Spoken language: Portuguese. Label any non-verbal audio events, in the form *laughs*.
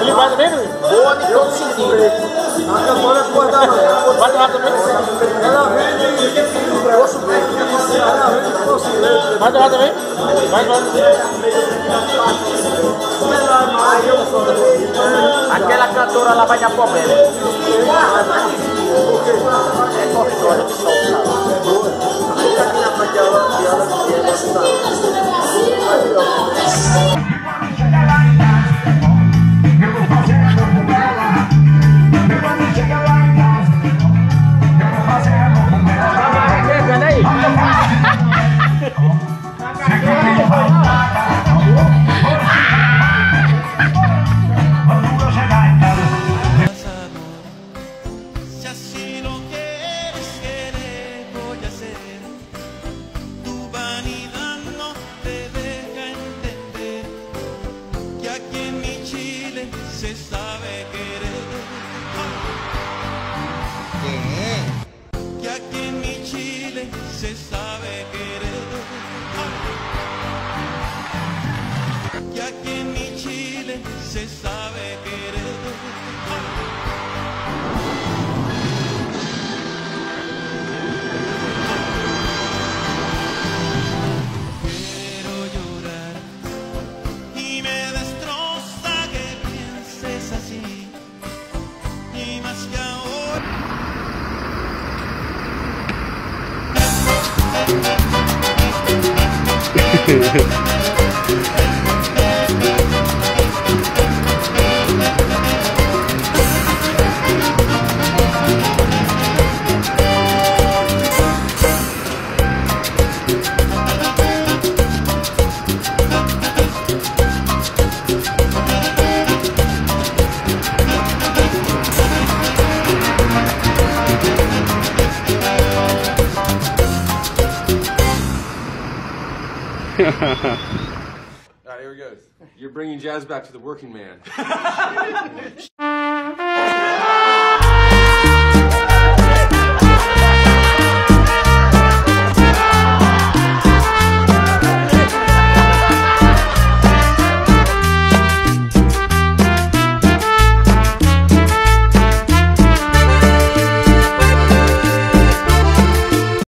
Ele vai também, Luiz? Boa de todo sentido. A cantora é porra da manhã. Vai lá também? Ela vende poço preto. Ela vende poço preto. Vai lá também? Vai lá. Aquela cantora lá vai dar problema. É gostosa de soltar. Aqui na frente dela, que ela que está. Si se sabe querer. Quiero *laughs* All right, here we goes. You're bringing jazz back to the working man. *laughs*